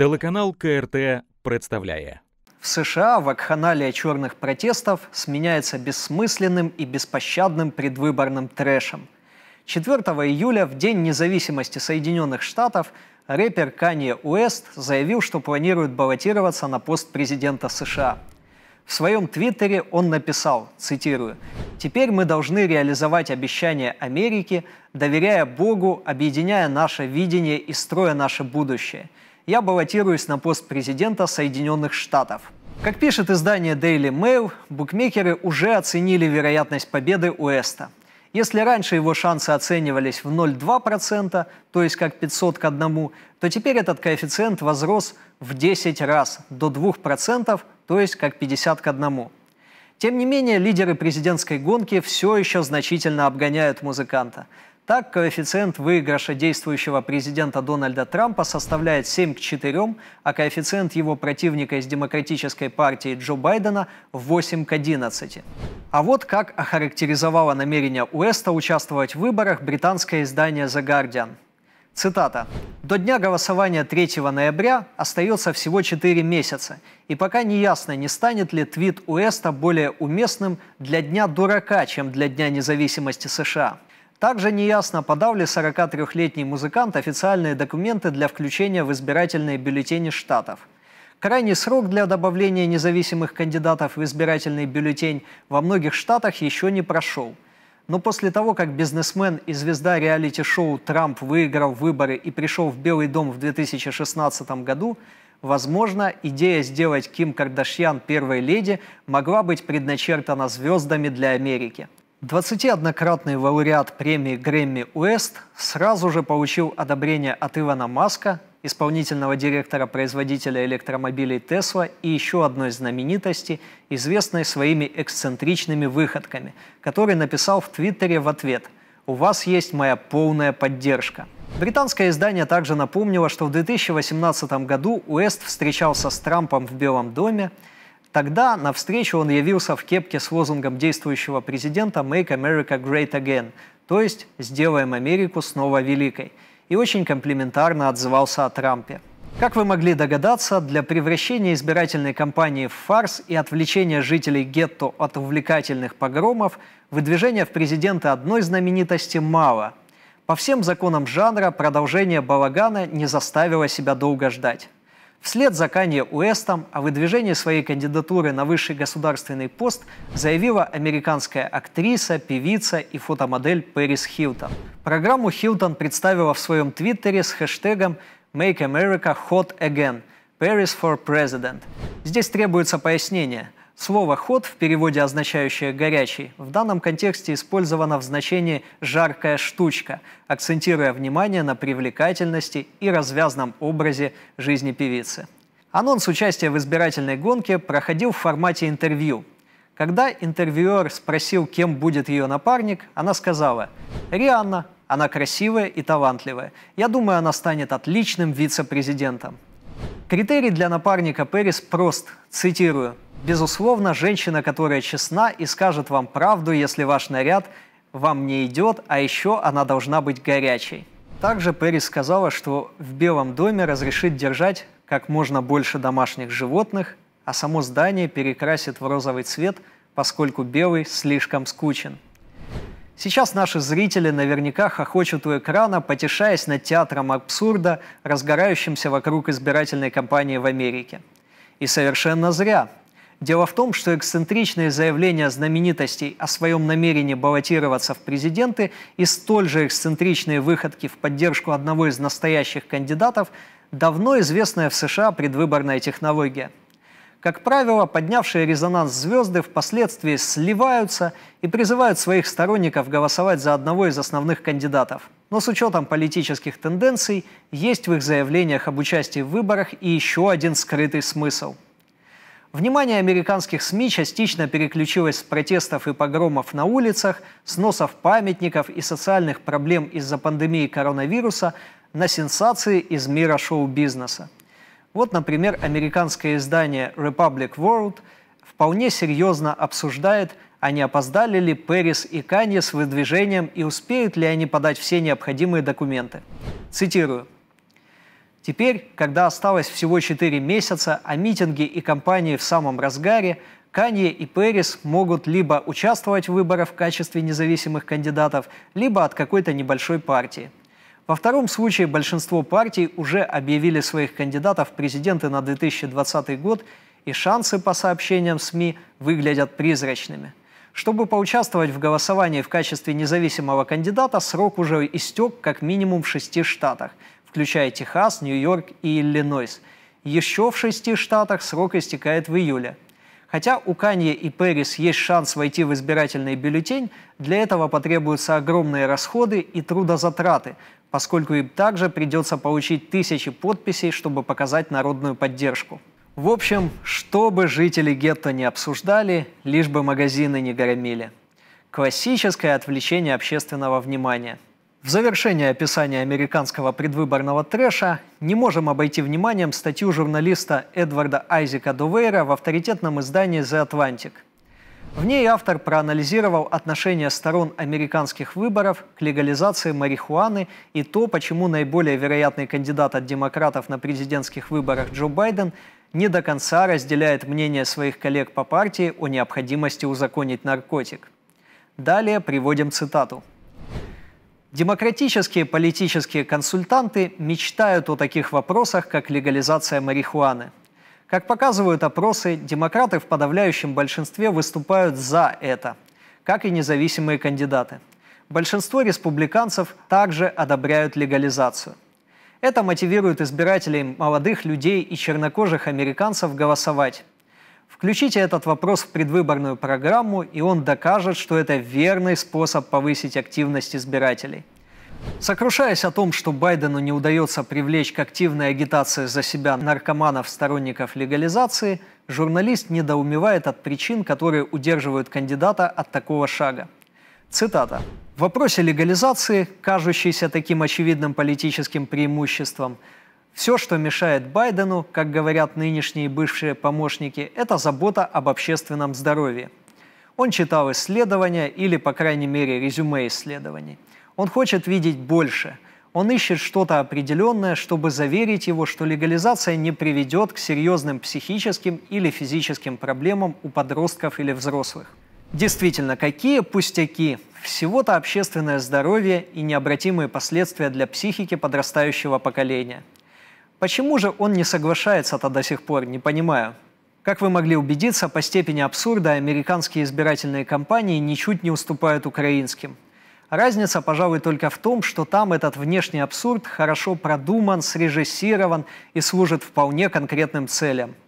Телеканал КРТ представляє. В США вакханалия черных протестов сменяется бессмысленным и беспощадным предвыборным трэшем. 4 июля, в День независимости Соединенных Штатов, рэпер Канье Уэст заявил, что планирует баллотироваться на пост президента США. В своем твиттере он написал, цитирую, «Теперь мы должны реализовать обещания Америки, доверяя Богу, объединяя наше видение и строя наше будущее. Я баллотируюсь на пост президента Соединенных Штатов». Как пишет издание Daily Mail, букмекеры уже оценили вероятность победы Уэста – если раньше его шансы оценивались в 0,2%, то есть как 500 к 1, то теперь этот коэффициент возрос в 10 раз, до 2%, то есть как 50 к 1. Тем не менее, лидеры президентской гонки все еще значительно обгоняют музыканта – так, коэффициент выигрыша действующего президента Дональда Трампа составляет 7 к 4, а коэффициент его противника из Демократической партии Джо Байдена 8 к 11. А вот как охарактеризовало намерение Уэста участвовать в выборах британское издание The Guardian. Цитата. «До дня голосования 3 ноября остается всего 4 месяца, и пока не ясно, не станет ли твит Уэста более уместным для Дня дурака, чем для Дня независимости США. Также неясно, подал ли 43-летний музыкант официальные документы для включения в избирательные бюллетени штатов. Крайний срок для добавления независимых кандидатов в избирательный бюллетень во многих штатах еще не прошел. Но после того, как бизнесмен и звезда реалити-шоу Трамп выиграл выборы и пришел в Белый дом в 2016 году, возможно, идея сделать Ким Кардашьян первой леди могла быть предначертана звездами для Америки – 21-кратный лауреат премии Грэмми Уэст сразу же получил одобрение от Ивана Маска, исполнительного директора производителя электромобилей Tesla и еще одной знаменитости, известной своими эксцентричными выходками, который написал в Твиттере в ответ «У вас есть моя полная поддержка». Британское издание также напомнило, что в 2018 году Уэст встречался с Трампом в Белом доме, Тогда на встречу он явился в кепке с лозунгом действующего президента «Make America Great Again», то есть «Сделаем Америку снова великой», и очень комплиментарно отзывался о Трампе. Как вы могли догадаться, для превращения избирательной кампании в фарс и отвлечения жителей гетто от увлекательных погромов выдвижения в президенты одной знаменитости мало. По всем законам жанра продолжение балагана не заставило себя долго ждать. Вслед за Канье Уэстом о выдвижении своей кандидатуры на высший государственный пост заявила американская актриса, певица и фотомодель Пэрис Хилтон. Программу Хилтон представила в своем твиттере с хэштегом «Make America Hot Again» – «Paris for President». Здесь требуется пояснение – Слово «ход» в переводе означающее «горячий» в данном контексте использовано в значении «жаркая штучка», акцентируя внимание на привлекательности и развязном образе жизни певицы. Анонс участия в избирательной гонке проходил в формате интервью. Когда интервьюер спросил, кем будет ее напарник, она сказала «Рианна, она красивая и талантливая. Я думаю, она станет отличным вице-президентом». Критерий для напарника Перес прост, цитирую – Безусловно, женщина, которая честна и скажет вам правду, если ваш наряд вам не идет, а еще она должна быть горячей. Также Перри сказала, что в Белом доме разрешит держать как можно больше домашних животных, а само здание перекрасит в розовый цвет, поскольку белый слишком скучен. Сейчас наши зрители наверняка хохочут у экрана, потешаясь над театром абсурда, разгорающимся вокруг избирательной кампании в Америке. И совершенно зря – Дело в том, что эксцентричные заявления знаменитостей о своем намерении баллотироваться в президенты и столь же эксцентричные выходки в поддержку одного из настоящих кандидатов – давно известная в США предвыборная технология. Как правило, поднявшие резонанс звезды впоследствии сливаются и призывают своих сторонников голосовать за одного из основных кандидатов. Но с учетом политических тенденций есть в их заявлениях об участии в выборах и еще один скрытый смысл – Внимание американских СМИ частично переключилось с протестов и погромов на улицах, сносов памятников и социальных проблем из-за пандемии коронавируса на сенсации из мира шоу-бизнеса. Вот, например, американское издание Republic World вполне серьезно обсуждает, а не опоздали ли Пэрис и Канье с выдвижением и успеют ли они подать все необходимые документы. Цитирую. Теперь, когда осталось всего 4 месяца, а митинги и кампании в самом разгаре, Канье и Перес могут либо участвовать в выборах в качестве независимых кандидатов, либо от какой-то небольшой партии. Во втором случае большинство партий уже объявили своих кандидатов в президенты на 2020 год, и шансы по сообщениям СМИ выглядят призрачными. Чтобы поучаствовать в голосовании в качестве независимого кандидата, срок уже истек как минимум в шести штатах, включая Техас, Нью-Йорк и Иллинойс. Еще в шести штатах срок истекает в июле – Хотя у Канье и Перрис есть шанс войти в избирательный бюллетень, для этого потребуются огромные расходы и трудозатраты, поскольку им также придется получить тысячи подписей, чтобы показать народную поддержку. В общем, что бы жители гетто не обсуждали, лишь бы магазины не громили. Классическое отвлечение общественного внимания – в завершение описания американского предвыборного трэша не можем обойти вниманием статью журналиста Эдварда Айзека Дувейра в авторитетном издании The Atlantic. В ней автор проанализировал отношение сторон американских выборов к легализации марихуаны и то, почему наиболее вероятный кандидат от демократов на президентских выборах Джо Байден не до конца разделяет мнение своих коллег по партии о необходимости узаконить наркотик. Далее приводим цитату – Демократические политические консультанты мечтают о таких вопросах, как легализация марихуаны. Как показывают опросы, демократы в подавляющем большинстве выступают за это, как и независимые кандидаты. Большинство республиканцев также одобряют легализацию. Это мотивирует избирателей молодых людей и чернокожих американцев голосовать. Включите этот вопрос в предвыборную программу, и он докажет, что это верный способ повысить активность избирателей. Сокрушаясь о том, что Байдену не удается привлечь к активной агитации за себя наркоманов-сторонников легализации, журналист недоумевает от причин, которые удерживают кандидата от такого шага. Цитата. В вопросе легализации, кажущейся таким очевидным политическим преимуществом, все, что мешает Байдену, как говорят нынешние и бывшие помощники, это забота об общественном здоровье. Он читал исследования или, по крайней мере, резюме исследований. Он хочет видеть больше. Он ищет что-то определенное, чтобы заверить его, что легализация не приведет к серьезным психическим или физическим проблемам у подростков или взрослых. Действительно, какие пустяки, всего-то общественное здоровье и необратимые последствия для психики подрастающего поколения – Почему же он не соглашается-то до сих пор, не понимаю. Как вы могли убедиться, по степени абсурда американские избирательные кампании ничуть не уступают украинским. Разница, пожалуй, только в том, что там этот внешний абсурд хорошо продуман, срежиссирован и служит вполне конкретным целям –